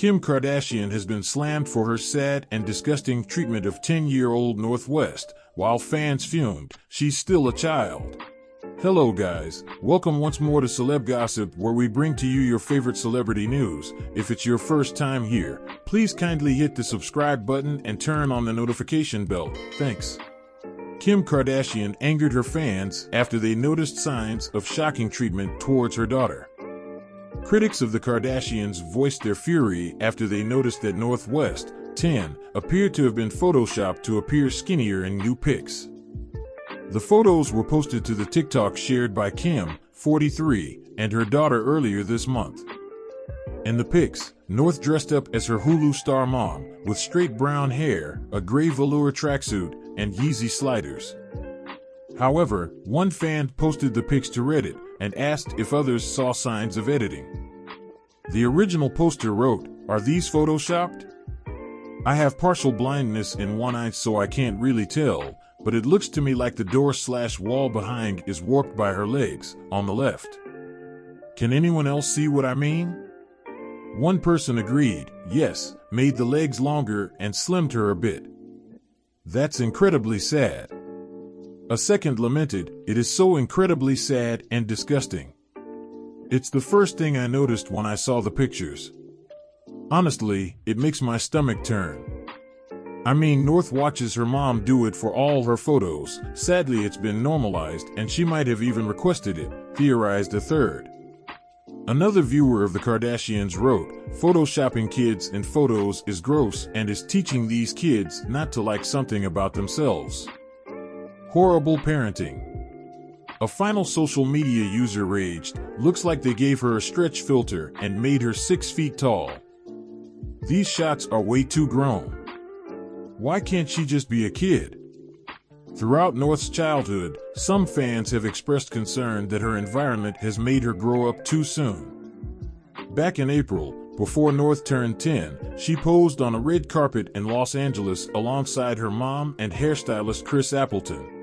Kim Kardashian has been slammed for her sad and disgusting treatment of 10-year-old North West, While fans fumed, she's still a child. Hello guys, welcome once more to Celeb Gossip where we bring to you your favorite celebrity news. If it's your first time here, please kindly hit the subscribe button and turn on the notification bell. Thanks. Kim Kardashian angered her fans after they noticed signs of shocking treatment towards her daughter. Critics of the Kardashians voiced their fury after they noticed that North West, 10, appeared to have been photoshopped to appear skinnier in new pics. The photos were posted to the TikTok shared by Kim, 43, and her daughter earlier this month. In the pics, North dressed up as her Hulu star mom, with straight brown hair, a gray velour tracksuit, and Yeezy sliders. However, one fan posted the pics to Reddit and asked if others saw signs of editing. The original poster wrote, Are these photoshopped? I have partial blindness in one eye so I can't really tell, but it looks to me like the door slash wall behind is warped by her legs, on the left. Can anyone else see what I mean? One person agreed, yes, made the legs longer and slimmed her a bit. That's incredibly sad. A second lamented, It is so incredibly sad and disgusting. It's the first thing I noticed when I saw the pictures. Honestly, it makes my stomach turn. I mean, North watches her mom do it for all her photos. Sadly, it's been normalized, and she might have even requested it, theorized a third. Another viewer of the Kardashians wrote, Photoshopping kids in photos is gross and is teaching these kids not to like something about themselves. Horrible parenting. A final social media user raged, looks like they gave her a stretch filter and made her six feet tall. These shots are way too grown. Why can't she just be a kid? Throughout North's childhood, some fans have expressed concern that her environment has made her grow up too soon. Back in April, before North turned 10, she posed on a red carpet in Los Angeles alongside her mom and hairstylist Chris Appleton.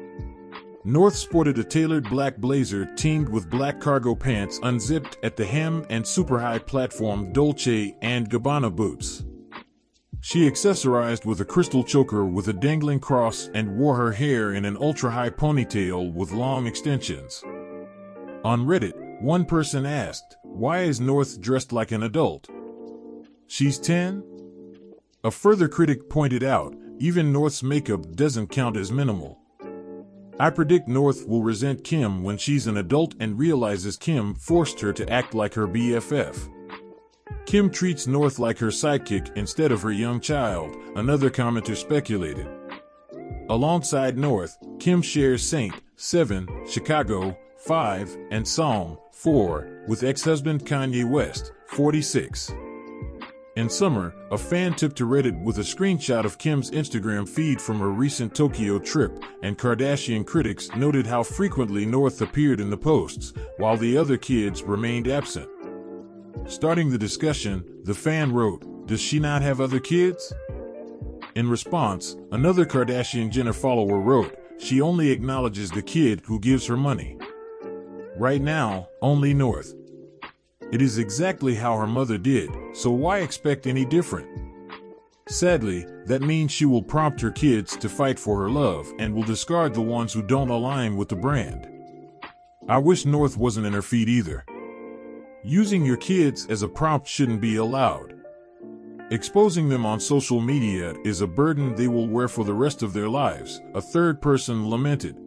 North sported a tailored black blazer teamed with black cargo pants unzipped at the hem and super high platform Dolce and Gabbana boots. She accessorized with a crystal choker with a dangling cross and wore her hair in an ultra high ponytail with long extensions. On Reddit, one person asked, Why is North dressed like an adult? She's 10? A further critic pointed out, even North's makeup doesn't count as minimal. I predict North will resent Kim when she's an adult and realizes Kim forced her to act like her BFF. Kim treats North like her sidekick instead of her young child, another commenter speculated. Alongside North, Kim shares Saint, 7, Chicago, 5, and Psalm, 4, with ex-husband Kanye West, 46. In summer, a fan took to Reddit with a screenshot of Kim's Instagram feed from her recent Tokyo trip, and Kardashian critics noted how frequently North appeared in the posts, while the other kids remained absent. Starting the discussion, the fan wrote, Does she not have other kids? In response, another Kardashian Jenner follower wrote, She only acknowledges the kid who gives her money. Right now, only North. It is exactly how her mother did, so why expect any different? Sadly, that means she will prompt her kids to fight for her love and will discard the ones who don't align with the brand. I wish North wasn't in her feed either. Using your kids as a prompt shouldn't be allowed. Exposing them on social media is a burden they will wear for the rest of their lives, a third person lamented.